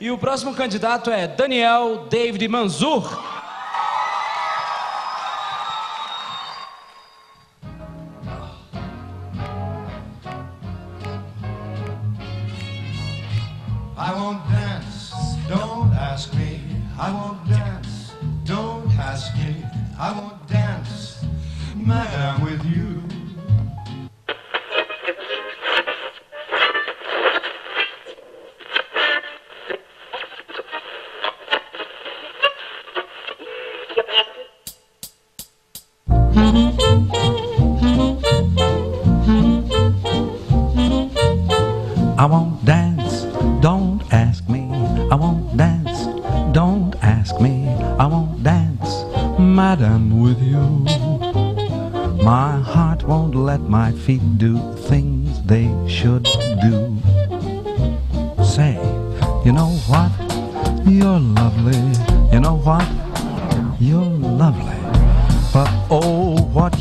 E o próximo candidato é Daniel David Manzur. I won't dance, don't ask me. I won't dance, don't ask me. I won't dance, madam, with you. I won't dance, don't ask me. I won't dance, don't ask me. I won't dance, madam, with you. My heart won't let my feet do things they should do. Say, you know what? You're lovely. You know what? You're lovely.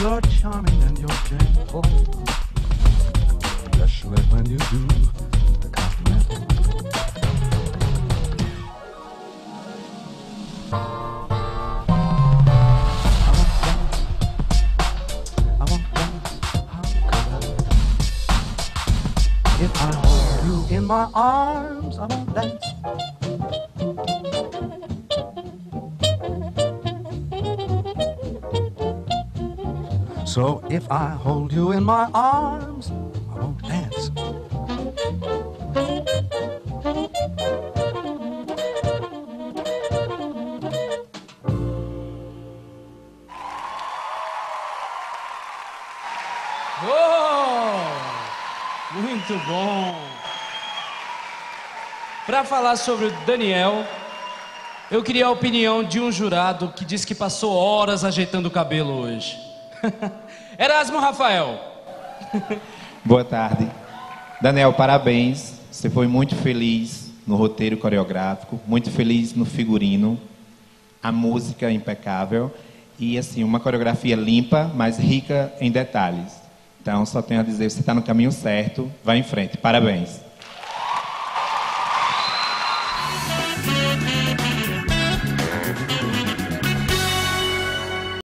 you're charming and you're gentle. Especially when you do the continental. If I hold you in my arms, I won't dance. So if I hold you in my arms, I won't dance. Oh, muito bom. Para falar sobre o Daniel, eu queria a opinião de um jurado que disse que passou horas ajeitando o cabelo hoje. Erasmo Rafael. Boa tarde. Daniel, parabéns. Você foi muito feliz no roteiro coreográfico, muito feliz no figurino, a música impecável e assim uma coreografia limpa, mas rica em detalhes. Então, só tenho a dizer, você está no caminho certo. Vá em frente. Parabéns.